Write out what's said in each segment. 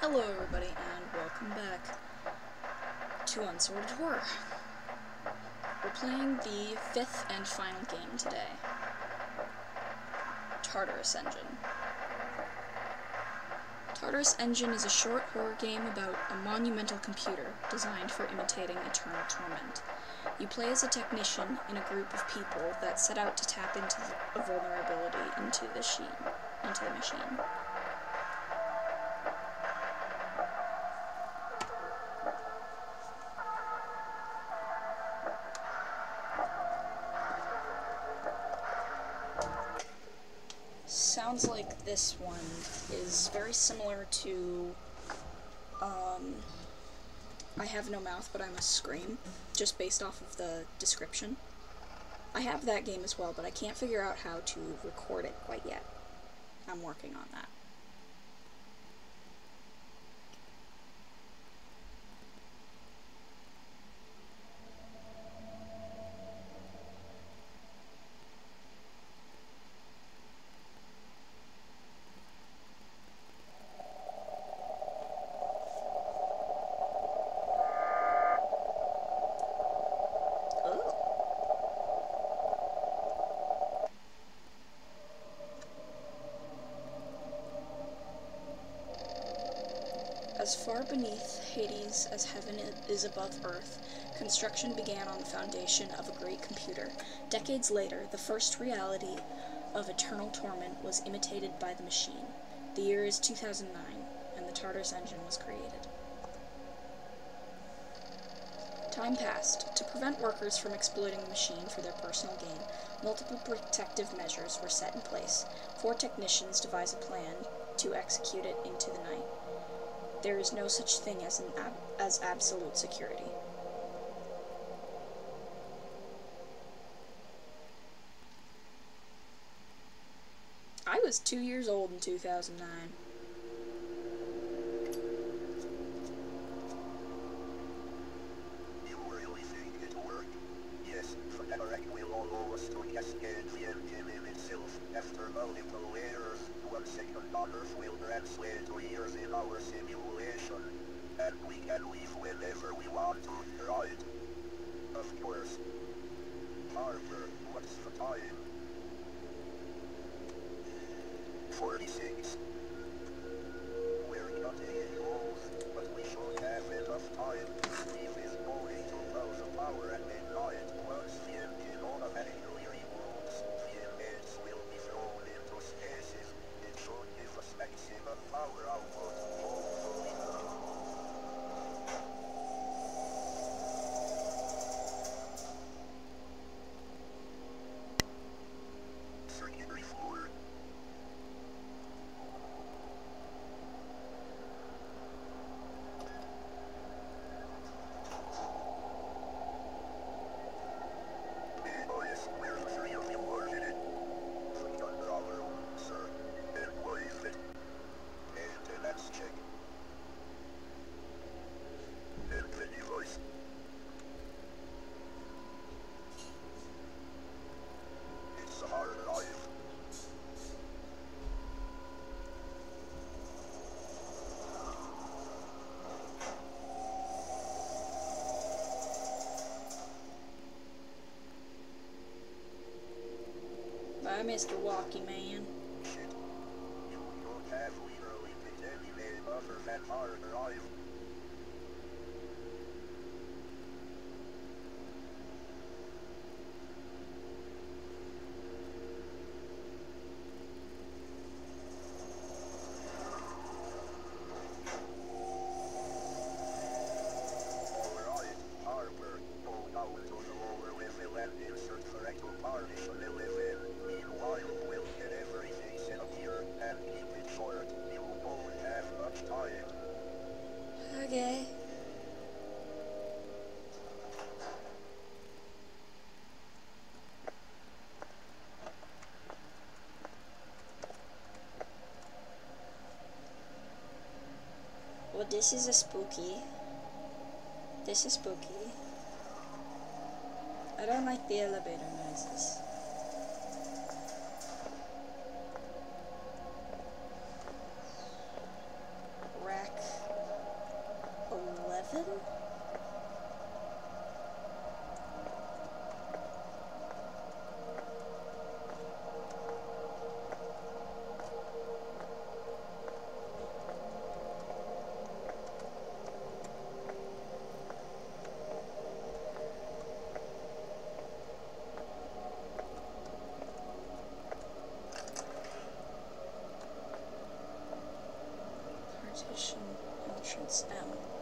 Hello everybody and welcome back to Unsorted Horror. We're playing the fifth and final game today. Tartarus Engine. Tartarus Engine is a short horror game about a monumental computer designed for imitating eternal torment. You play as a technician in a group of people that set out to tap into a vulnerability into the machine. Into the machine. Sounds like this one is very similar to um, I Have No Mouth But I Must Scream, just based off of the description. I have that game as well, but I can't figure out how to record it quite yet. I'm working on that. As far beneath Hades as heaven is above earth, construction began on the foundation of a great computer. Decades later, the first reality of eternal torment was imitated by the machine. The year is 2009, and the Tartarus engine was created. Time passed. To prevent workers from exploiting the machine for their personal gain, multiple protective measures were set in place. Four technicians devise a plan to execute it into the night there is no such thing as, an ab as absolute security. I was two years old in 2009. after multiple errors, one second dollars will translate to years in our simulation, and we can leave whenever we want to, right? Of course. Harper, what's the time? 46. We're not getting old, but we should have enough time. Steve is going to lose power at midnight once the engine automatically reboots. The inmates will be thrown into stasis. It should give us maximum power output, hopefully. Circuitry floor. Boys, we're the three of you are in it. Three under our own, sir. And what is it? Maintenance check. And the device. It's a hard life. Bye, Mr. Walkie Man. This is a spooky. This is spooky. I don't like the elevator noises. Entrance M.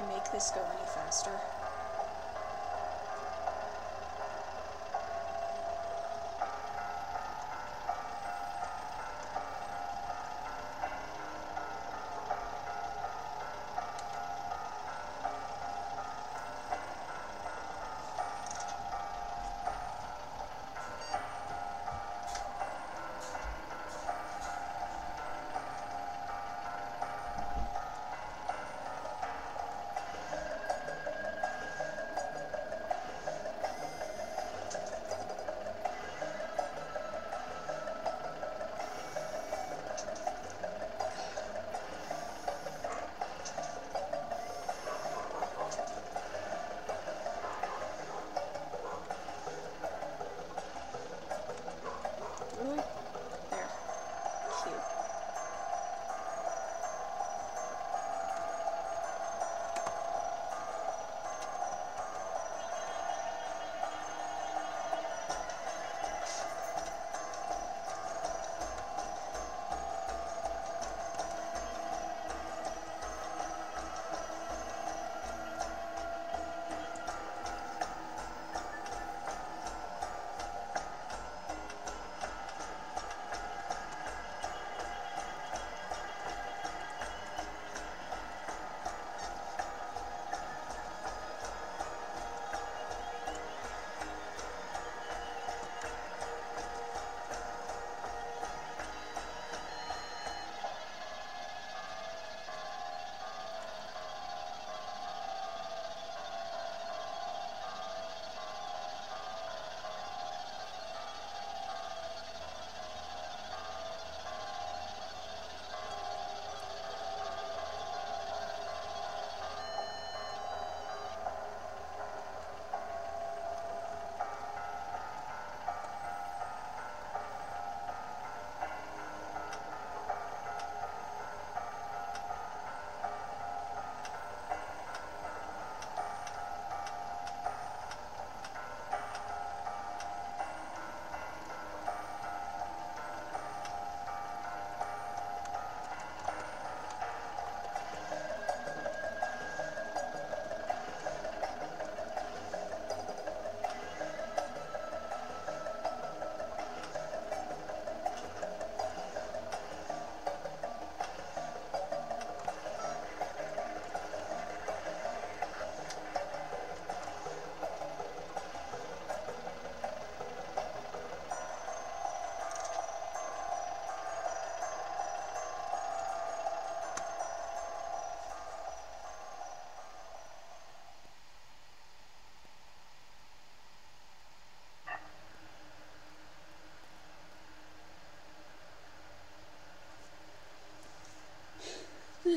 I make this go any faster?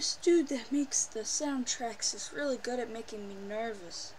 This dude that makes the soundtracks is really good at making me nervous.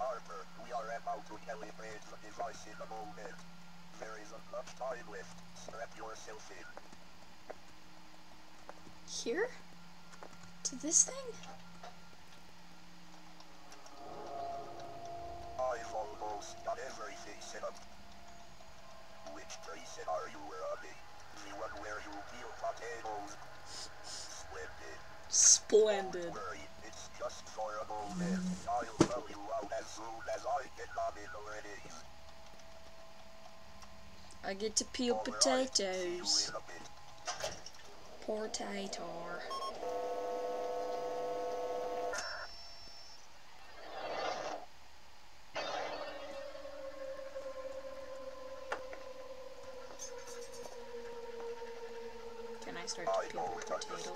Harper, we are about to calibrate the device in a moment. There isn't much time left. Strap yourself in. Here? To this thing? I've almost got everything set up. Which preset are you? The one where you peel potatoes? Splendid. Splendid. Worry, it's just for a moment. I'll you out as soon as I get on in already. I get to peel you potatoes. bit. Potato. Can I start to peel the potatoes?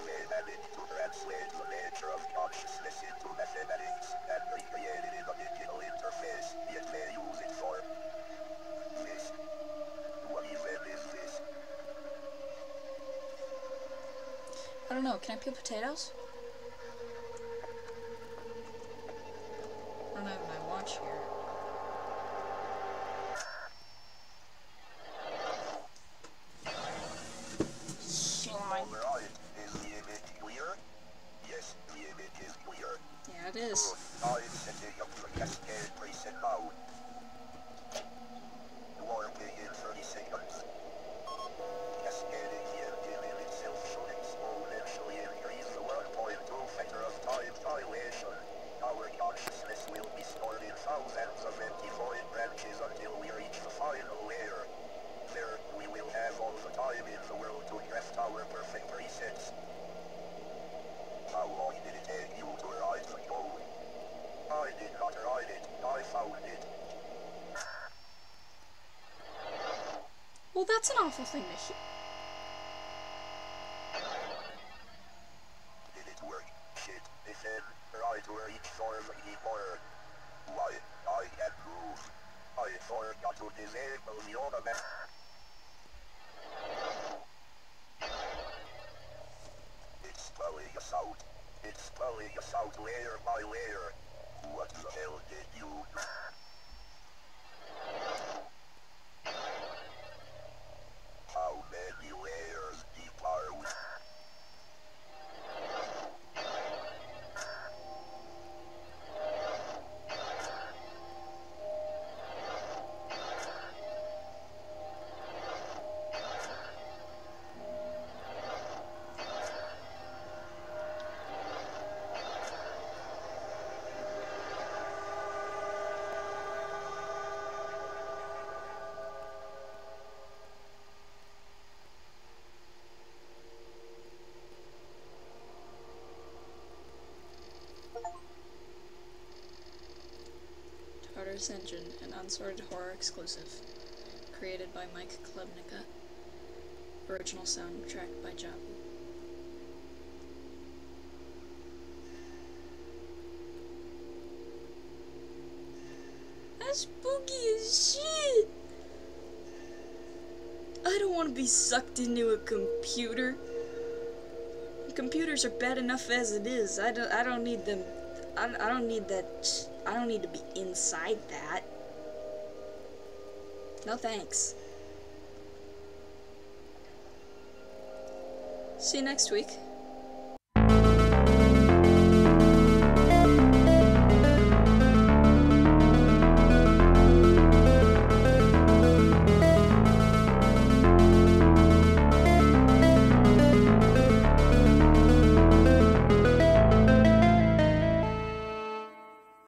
They managed to the consciousness into mathematics and recreated a digital interface, yet they use don't know. Can I peel potatoes? I don't have my watch here. Slime. Alright, is the image clear? Yes, the image is clear. Yeah, it is. Good. I'm setting up the cascade preset now. Warping in 30 seconds. Cascading the engine in itself should exponentially increase the 1.2 factor of time dilation. Our consciousness will be stored in thousands of empty void branches until we reach the final layer. There, we will have all the time in the world to craft our perfect presets. How long did it take you to write the code? I did not write it, I found it. Well, that's an awful thing to hear. It's spelling us out. It's spelling us out layer by layer. What the hell did you do? Tartarus Engine, an unsorted horror exclusive. Created by Mike Klubnika. Original soundtrack by Jabu. That's spooky as shit! I don't want to be sucked into a computer. Computers are bad enough as it is. I don't. I don't need them. I, I don't need that. I don't need to be inside that. No thanks. See you next week.